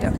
Yeah.